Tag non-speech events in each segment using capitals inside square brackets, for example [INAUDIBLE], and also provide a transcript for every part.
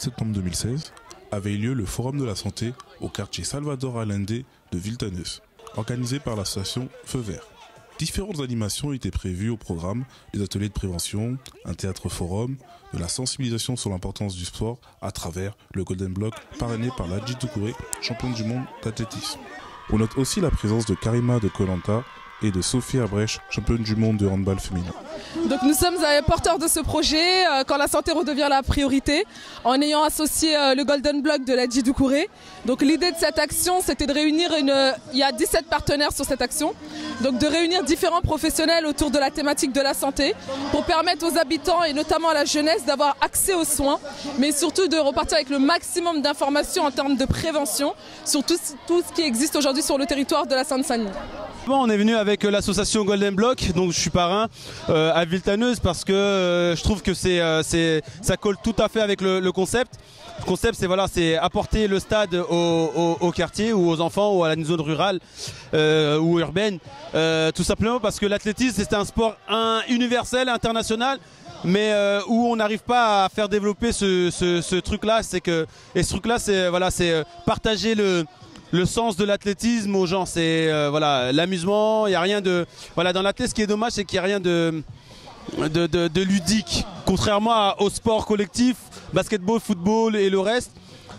septembre 2016 avait eu lieu le Forum de la Santé au quartier Salvador Allende de Viltaneuse, organisé par l'association Feu Vert. Différentes animations étaient prévues au programme, des ateliers de prévention, un théâtre forum, de la sensibilisation sur l'importance du sport à travers le Golden Block parrainé par Ladji Toukouré, champion du monde d'athlétisme. On note aussi la présence de Karima de Kolanta et de Sophie Abrèche, championne du monde de handball féminin. Donc nous sommes porteurs de ce projet euh, quand la santé redevient la priorité en ayant associé euh, le Golden Block de la Djidoukouré. Donc l'idée de cette action c'était de réunir une... Il y a 17 partenaires sur cette action. Donc de réunir différents professionnels autour de la thématique de la santé pour permettre aux habitants et notamment à la jeunesse d'avoir accès aux soins mais surtout de repartir avec le maximum d'informations en termes de prévention sur tout, ce qui existe aujourd'hui sur le territoire de la Seine-Saint-Denis. On est venu avec euh, l'association Golden Block, donc je suis parrain euh, à Viltaneuse parce que euh, je trouve que ça colle tout à fait avec le, concept. Le concept, c'est voilà, c'est apporter le stade au, quartier ou aux enfants ou à la zone rurale ou urbaine, tout simplement parce que l'athlétisme c'est un sport universel, international mais où on n'arrive pas à faire développer ce, truc-là, c'est que et ce truc-là, c'est voilà, c'est partager le le sens de l'athlétisme aux gens. C'est euh, voilà l'amusement. Il y a rien de voilà dans l'athlétisme. Ce qui est dommage, c'est qu'il n'y a rien de de, ludique. Contrairement au sport collectif, basketball, football et le reste,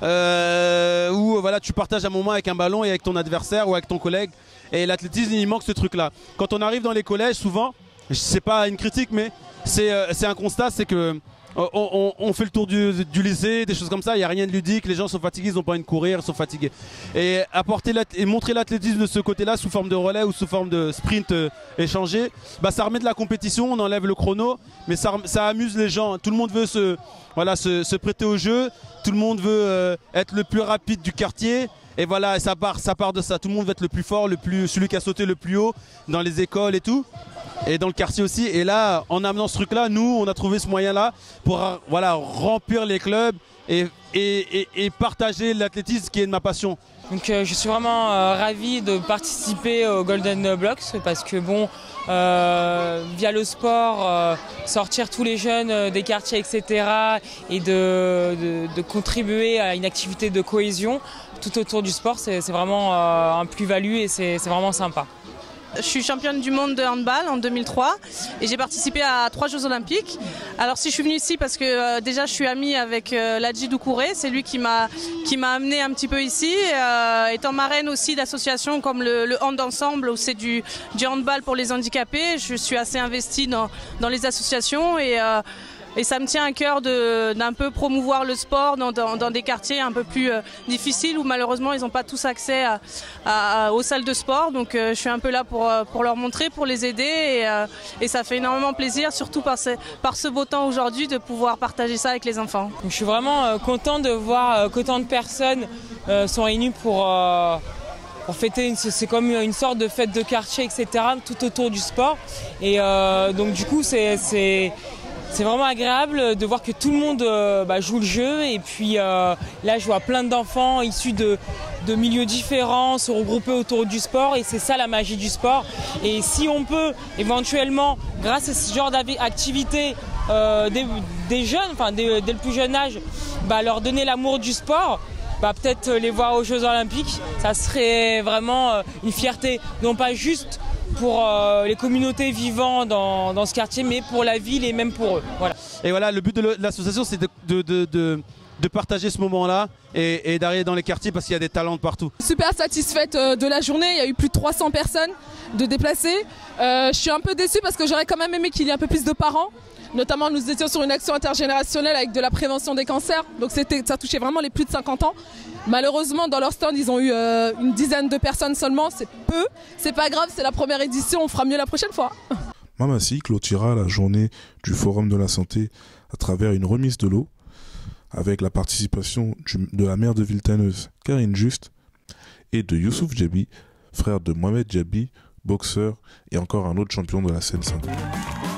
euh, où voilà tu partages un moment avec un ballon et avec ton adversaire ou avec ton collègue. Et l'athlétisme, il manque ce truc-là. Quand on arrive dans les collèges, souvent, c'est pas une critique, mais c'est euh, un constat, c'est que on, fait le tour du, lycée, des choses comme ça, il n'y a rien de ludique, les gens sont fatigués, ils n'ont pas envie de courir, ils sont fatigués. Et montrer l'athlétisme de ce côté-là sous forme de relais ou sous forme de sprint euh, échangé, bah ça remet de la compétition, on enlève le chrono, mais ça, amuse les gens. Tout le monde veut se, prêter au jeu, tout le monde veut euh, être le plus rapide du quartier. Et voilà, ça part, ça part de ça. Tout le monde veut être le plus fort, le plus, celui qui a sauté le plus haut dans les écoles et tout et dans le quartier aussi. Et là, en amenant ce truc-là, nous, on a trouvé ce moyen-là pour voilà, remplir les clubs et, partager l'athlétisme qui est de ma passion. Donc euh, je suis vraiment euh, ravi de participer au Golden Blocks parce que bon, euh, via le sport, sortir tous les jeunes des quartiers, etc. et de, contribuer à une activité de cohésion tout autour du sport, c'est vraiment un plus-value et c'est vraiment sympa. Je suis championne du monde de handball en 2003 et j'ai participé à trois Jeux Olympiques. Alors si je suis venue ici parce que euh, déjà je suis amie avec euh, Ladji Doucouré, c'est lui qui m'a qui m'a amené un petit peu ici. Euh, étant marraine aussi d'associations comme le, Hand Ensemble où c'est du, du handball pour les handicapés, je suis assez investie dans, dans les associations et et ça me tient à cœur d'un peu promouvoir le sport dans, des quartiers un peu plus euh, difficiles où malheureusement ils n'ont pas tous accès aux salles de sport. Donc euh, je suis un peu là pour, euh, pour leur montrer, pour les aider et, ça fait énormément plaisir, surtout par ce, par ce beau temps aujourd'hui, de pouvoir partager ça avec les enfants. je suis vraiment content de voir qu'autant de personnes sont réunies pour pour fêter, c'est comme une sorte de fête de quartier, etc., tout autour du sport. Et donc du coup, c'est c'est vraiment agréable de voir que tout le monde euh, bah, joue le jeu. Et puis euh, là je vois plein d'enfants issus de, milieux différents se regrouper autour du sport. Et c'est ça la magie du sport. Et si on peut éventuellement grâce à ce genre d'activité euh, des, jeunes, dès, le plus jeune âge, bah, leur donner l'amour du sport, bah, peut-être les voir aux Jeux Olympiques, ça serait vraiment une fierté, non pas juste pour euh, les communautés vivant dans, ce quartier, mais pour la ville et même pour eux. Voilà. Et voilà, le but de l'association, c'est de, de, partager ce moment-là et, d'arriver dans les quartiers parce qu'il y a des talents partout. Super satisfaite euh, de la journée, il y a eu plus de 300 personnes de déplacés. Euh, je suis un peu déçue parce que j'aurais quand même aimé qu'il y ait un peu plus de parents. Notamment, nous étions sur une action intergénérationnelle avec de la prévention des cancers. Donc ça touchait vraiment les plus de 50 ans. Malheureusement, dans leur stand, ils ont eu euh, une dizaine de personnes seulement. C'est peu. C'est pas grave, c'est la première édition. On fera mieux la prochaine fois. [LAUGHS] Mamassi clôturera la journée du Forum de la Santé à travers une remise de l'eau avec la participation de la maire de Viltaneuse, Karine Juste, et de Youssouf Djabi, frère de Mohamed Djabi, boxeur et encore un autre champion de la Seine-Saint-Denis.